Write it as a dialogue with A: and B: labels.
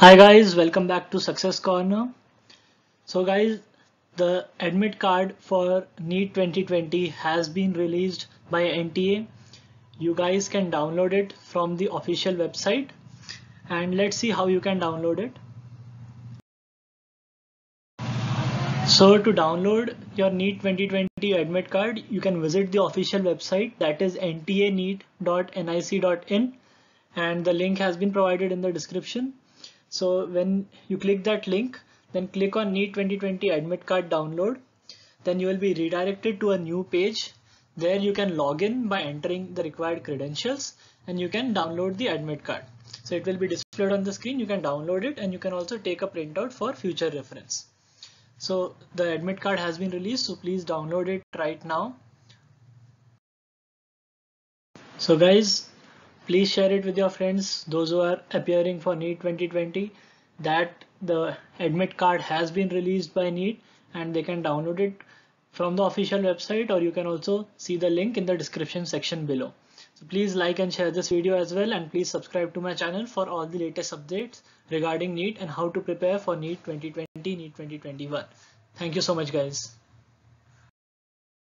A: Hi guys, welcome back to Success Corner. So guys, the admit card for NEET 2020 has been released by NTA. You guys can download it from the official website and let's see how you can download it. So to download your NEET 2020 admit card, you can visit the official website that is ntaneet.nic.in and the link has been provided in the description. So when you click that link, then click on NEET 2020 admit card download. Then you will be redirected to a new page. There you can log in by entering the required credentials and you can download the admit card. So it will be displayed on the screen. You can download it and you can also take a printout for future reference. So the admit card has been released. So please download it right now. So guys, please share it with your friends those who are appearing for NEET 2020 that the admit card has been released by NEET and they can download it from the official website or you can also see the link in the description section below. So please like and share this video as well and please subscribe to my channel for all the latest updates regarding NEET and how to prepare for NEET 2020, NEET 2021. Thank you so much guys.